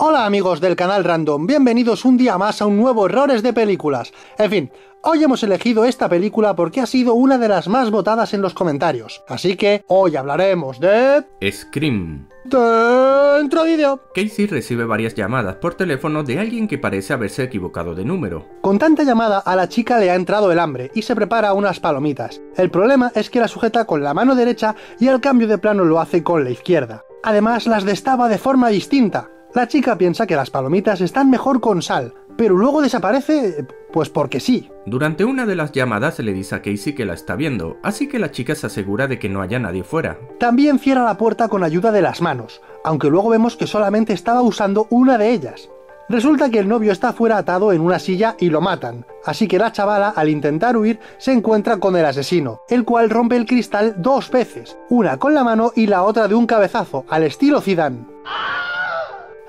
Hola amigos del canal Random, bienvenidos un día más a un nuevo Errores de Películas. En fin, hoy hemos elegido esta película porque ha sido una de las más votadas en los comentarios. Así que hoy hablaremos de... Scream. Dentro vídeo. Casey recibe varias llamadas por teléfono de alguien que parece haberse equivocado de número. Con tanta llamada a la chica le ha entrado el hambre y se prepara unas palomitas. El problema es que la sujeta con la mano derecha y al cambio de plano lo hace con la izquierda. Además las destaba de forma distinta. La chica piensa que las palomitas están mejor con sal, pero luego desaparece, pues porque sí. Durante una de las llamadas le dice a Casey que la está viendo, así que la chica se asegura de que no haya nadie fuera. También cierra la puerta con ayuda de las manos, aunque luego vemos que solamente estaba usando una de ellas. Resulta que el novio está fuera atado en una silla y lo matan, así que la chavala al intentar huir se encuentra con el asesino, el cual rompe el cristal dos veces, una con la mano y la otra de un cabezazo, al estilo Zidane.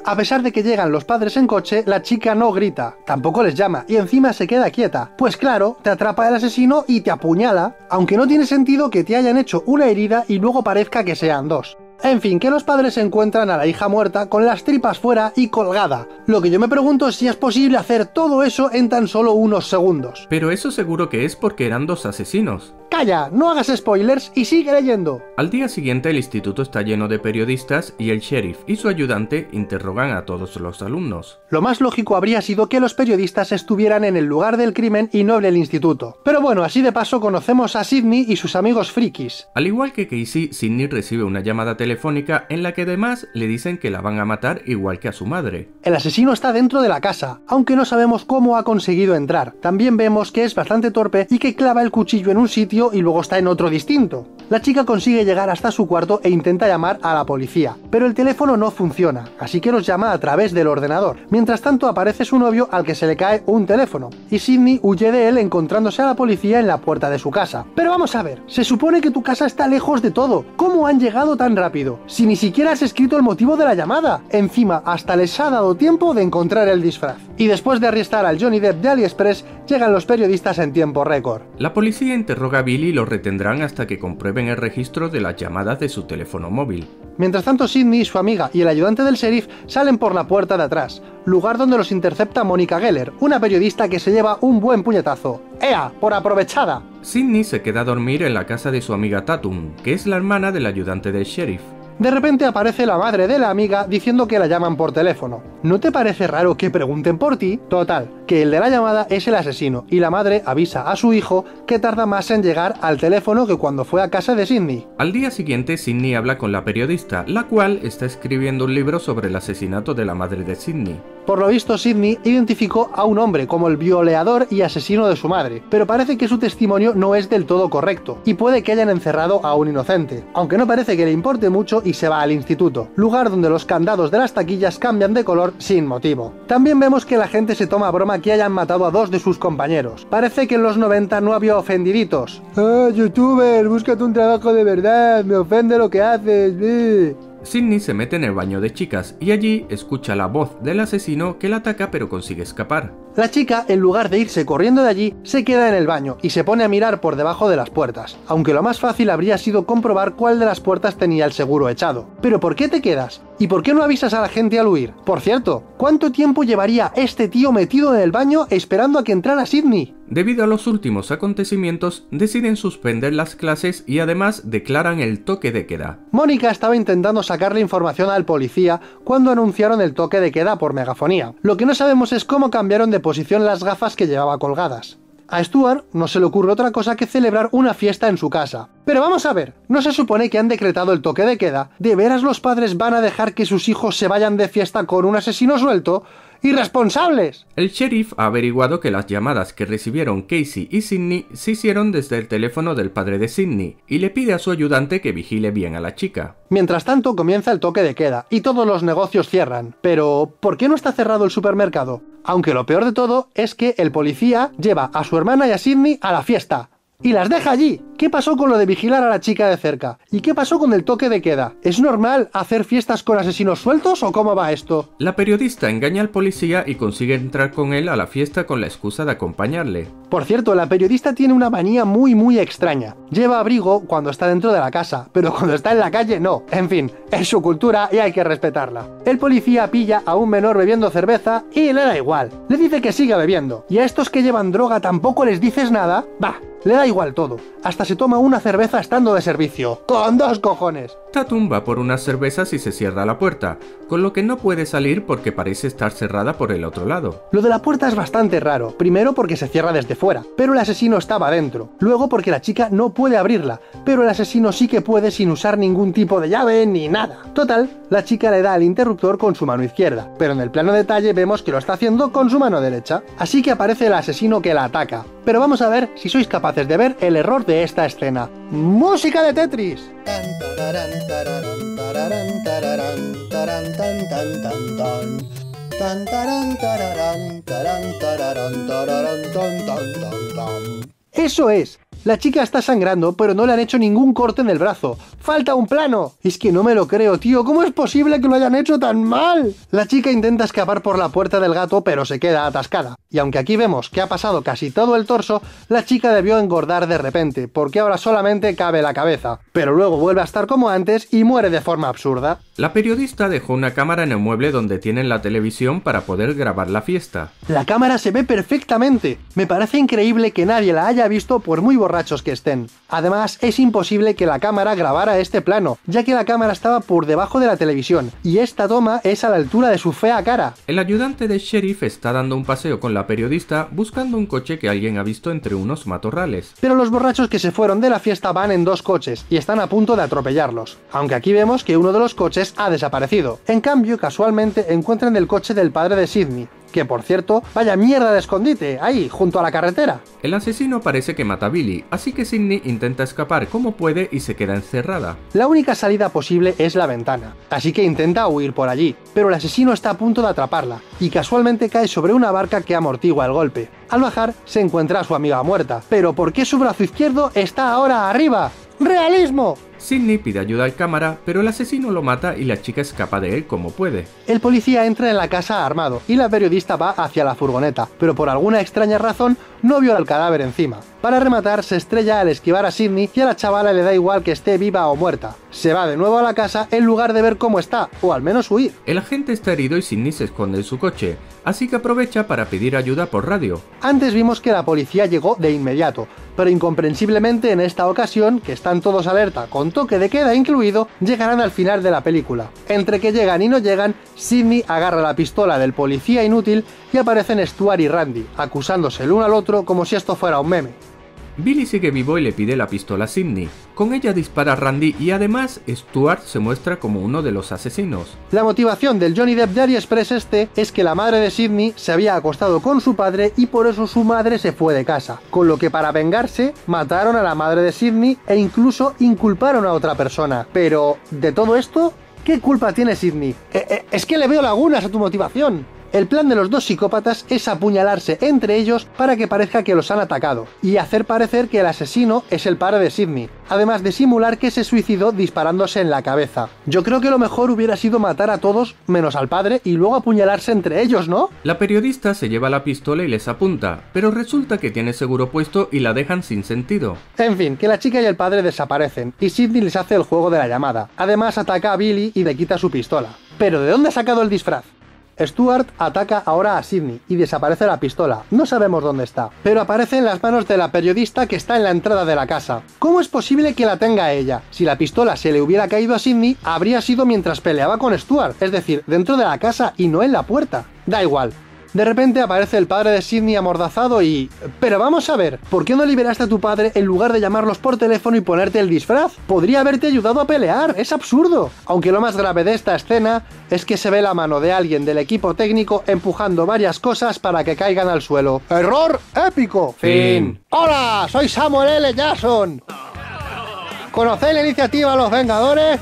A pesar de que llegan los padres en coche, la chica no grita, tampoco les llama y encima se queda quieta. Pues claro, te atrapa el asesino y te apuñala, aunque no tiene sentido que te hayan hecho una herida y luego parezca que sean dos. En fin, que los padres encuentran a la hija muerta con las tripas fuera y colgada. Lo que yo me pregunto es si es posible hacer todo eso en tan solo unos segundos. Pero eso seguro que es porque eran dos asesinos. Calla, no hagas spoilers y sigue leyendo. Al día siguiente el instituto está lleno de periodistas y el sheriff y su ayudante interrogan a todos los alumnos. Lo más lógico habría sido que los periodistas estuvieran en el lugar del crimen y no en el instituto. Pero bueno, así de paso conocemos a Sidney y sus amigos frikis. Al igual que Casey, Sidney recibe una llamada telefónica en la que además le dicen que la van a matar igual que a su madre. El asesino está dentro de la casa, aunque no sabemos cómo ha conseguido entrar. También vemos que es bastante torpe y que clava el cuchillo en un sitio y luego está en otro distinto. La chica consigue llegar hasta su cuarto e intenta llamar a la policía, pero el teléfono no funciona, así que los llama a través del ordenador. Mientras tanto aparece su novio al que se le cae un teléfono, y Sidney huye de él encontrándose a la policía en la puerta de su casa. Pero vamos a ver, se supone que tu casa está lejos de todo. ¿Cómo han llegado tan rápido? Si ni siquiera has escrito el motivo de la llamada. Encima, hasta les ha dado tiempo de encontrar el disfraz. Y después de arrestar al Johnny Depp de AliExpress, llegan los periodistas en tiempo récord. La policía interroga a Billy y lo retendrán hasta que el registro de las llamadas de su teléfono móvil. Mientras tanto, Sidney, su amiga y el ayudante del sheriff salen por la puerta de atrás, lugar donde los intercepta Mónica Geller, una periodista que se lleva un buen puñetazo. ¡Ea! ¡Por aprovechada! Sidney se queda a dormir en la casa de su amiga Tatum, que es la hermana del ayudante del sheriff. De repente aparece la madre de la amiga diciendo que la llaman por teléfono. ¿No te parece raro que pregunten por ti? Total, que el de la llamada es el asesino y la madre avisa a su hijo que tarda más en llegar al teléfono que cuando fue a casa de Sidney. Al día siguiente, Sidney habla con la periodista, la cual está escribiendo un libro sobre el asesinato de la madre de Sidney. Por lo visto, Sidney identificó a un hombre como el violeador y asesino de su madre, pero parece que su testimonio no es del todo correcto, y puede que hayan encerrado a un inocente, aunque no parece que le importe mucho y se va al instituto, lugar donde los candados de las taquillas cambian de color sin motivo. También vemos que la gente se toma broma que hayan matado a dos de sus compañeros. Parece que en los 90 no había ofendiditos. ¡Ah, youtuber! Búscate un trabajo de verdad, me ofende lo que haces. eh". Sidney se mete en el baño de chicas y allí escucha la voz del asesino que la ataca pero consigue escapar. La chica, en lugar de irse corriendo de allí, se queda en el baño y se pone a mirar por debajo de las puertas, aunque lo más fácil habría sido comprobar cuál de las puertas tenía el seguro echado. Pero ¿por qué te quedas? ¿Y por qué no avisas a la gente al huir? Por cierto, ¿cuánto tiempo llevaría este tío metido en el baño esperando a que entrara Sidney? Debido a los últimos acontecimientos, deciden suspender las clases y además declaran el toque de queda. Mónica estaba intentando sacarle información al policía cuando anunciaron el toque de queda por megafonía. Lo que no sabemos es cómo cambiaron de posición las gafas que llevaba colgadas. A Stuart no se le ocurre otra cosa que celebrar una fiesta en su casa. Pero vamos a ver, ¿no se supone que han decretado el toque de queda? ¿De veras los padres van a dejar que sus hijos se vayan de fiesta con un asesino suelto? ¡Irresponsables! El sheriff ha averiguado que las llamadas que recibieron Casey y Sidney se hicieron desde el teléfono del padre de Sidney y le pide a su ayudante que vigile bien a la chica. Mientras tanto comienza el toque de queda y todos los negocios cierran. Pero, ¿por qué no está cerrado el supermercado? Aunque lo peor de todo es que el policía lleva a su hermana y a Sidney a la fiesta. Y las deja allí. ¿Qué pasó con lo de vigilar a la chica de cerca? ¿Y qué pasó con el toque de queda? ¿Es normal hacer fiestas con asesinos sueltos o cómo va esto? La periodista engaña al policía y consigue entrar con él a la fiesta con la excusa de acompañarle. Por cierto, la periodista tiene una manía muy muy extraña. Lleva abrigo cuando está dentro de la casa, pero cuando está en la calle no. En fin, es su cultura y hay que respetarla. El policía pilla a un menor bebiendo cerveza y le da igual. Le dice que siga bebiendo. ¿Y a estos que llevan droga tampoco les dices nada? Va, le da igual todo. Hasta se toma una cerveza estando de servicio. ¡Con dos cojones! Tatum va por unas cervezas y se cierra la puerta, con lo que no puede salir porque parece estar cerrada por el otro lado. Lo de la puerta es bastante raro. Primero porque se cierra desde fuera, pero el asesino estaba dentro. Luego porque la chica no puede abrirla, pero el asesino sí que puede sin usar ningún tipo de llave ni nada. Total, la chica le da al interruptor con su mano izquierda, pero en el plano detalle vemos que lo está haciendo con su mano derecha. Así que aparece el asesino que la ataca. Pero vamos a ver si sois capaces de ver el error de esta escena. ¡Música de Tetris! Eso es, la chica está sangrando, pero no le han hecho ningún corte en el brazo. ¡Falta un plano! Es que no me lo creo, tío. ¿Cómo es posible que lo hayan hecho tan mal? La chica intenta escapar por la puerta del gato, pero se queda atascada. Y aunque aquí vemos que ha pasado casi todo el torso, la chica debió engordar de repente, porque ahora solamente cabe la cabeza. Pero luego vuelve a estar como antes y muere de forma absurda. La periodista dejó una cámara en el mueble donde tienen la televisión para poder grabar la fiesta. La cámara se ve perfectamente. Me parece increíble que nadie la haya visto por muy borrachos que estén. Además, es imposible que la cámara grabara este plano, ya que la cámara estaba por debajo de la televisión, y esta toma es a la altura de su fea cara. El ayudante del sheriff está dando un paseo con la periodista buscando un coche que alguien ha visto entre unos matorrales. Pero los borrachos que se fueron de la fiesta van en dos coches y están a punto de atropellarlos, aunque aquí vemos que uno de los coches ha desaparecido. En cambio, casualmente encuentran el coche del padre de Sidney, que por cierto, vaya mierda de escondite, ahí, junto a la carretera. El asesino parece que mata a Billy, así que Sidney intenta escapar como puede y se queda encerrada. La única salida posible es la ventana, así que intenta huir por allí, pero el asesino está a punto de atraparla, y casualmente cae sobre una barca que amortigua el golpe. Al bajar, se encuentra a su amiga muerta, pero ¿por qué su brazo izquierdo está ahora arriba? ¡Realismo! Sidney pide ayuda al cámara, pero el asesino lo mata y la chica escapa de él como puede. El policía entra en la casa armado y la periodista va hacia la furgoneta, pero por alguna extraña razón no vio al cadáver encima. Para rematar, se estrella al esquivar a Sidney y a la chavala le da igual que esté viva o muerta. Se va de nuevo a la casa en lugar de ver cómo está, o al menos huir. El agente está herido y Sidney se esconde en su coche, así que aprovecha para pedir ayuda por radio. Antes vimos que la policía llegó de inmediato, pero incomprensiblemente en esta ocasión, que están todos alerta con toque de queda incluido, llegarán al final de la película. Entre que llegan y no llegan, Sidney agarra la pistola del policía inútil y aparecen Stuart y Randy, acusándose el uno al otro como si esto fuera un meme. Billy sigue vivo y le pide la pistola a Sidney. Con ella dispara Randy y además Stuart se muestra como uno de los asesinos. La motivación del Johnny Depp Diary Express este es que la madre de Sidney se había acostado con su padre y por eso su madre se fue de casa, con lo que para vengarse mataron a la madre de Sidney e incluso inculparon a otra persona. Pero, ¿de todo esto? ¿Qué culpa tiene Sidney? Eh, eh, es que le veo lagunas a tu motivación. El plan de los dos psicópatas es apuñalarse entre ellos para que parezca que los han atacado y hacer parecer que el asesino es el padre de Sidney, además de simular que se suicidó disparándose en la cabeza. Yo creo que lo mejor hubiera sido matar a todos menos al padre y luego apuñalarse entre ellos, ¿no? La periodista se lleva la pistola y les apunta, pero resulta que tiene seguro puesto y la dejan sin sentido. En fin, que la chica y el padre desaparecen y Sidney les hace el juego de la llamada. Además ataca a Billy y le quita su pistola. Pero ¿de dónde ha sacado el disfraz? Stuart ataca ahora a Sidney y desaparece la pistola. No sabemos dónde está, pero aparece en las manos de la periodista que está en la entrada de la casa. ¿Cómo es posible que la tenga ella? Si la pistola se le hubiera caído a Sidney, habría sido mientras peleaba con Stuart, es decir, dentro de la casa y no en la puerta. Da igual, de repente aparece el padre de Sidney amordazado y... Pero vamos a ver, ¿por qué no liberaste a tu padre en lugar de llamarlos por teléfono y ponerte el disfraz? Podría haberte ayudado a pelear, es absurdo. Aunque lo más grave de esta escena es que se ve la mano de alguien del equipo técnico empujando varias cosas para que caigan al suelo. ¡Error épico! Fin. ¡Hola! Soy Samuel L. Jackson. ¿Conocéis la iniciativa Los Vengadores?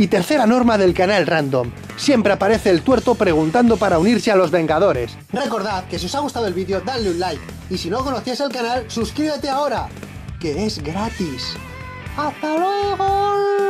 Y tercera norma del canal Random. Siempre aparece el tuerto preguntando para unirse a los Vengadores. Recordad que si os ha gustado el vídeo, dadle un like. Y si no conocías el canal, suscríbete ahora. que es gratis. ¡Hasta luego!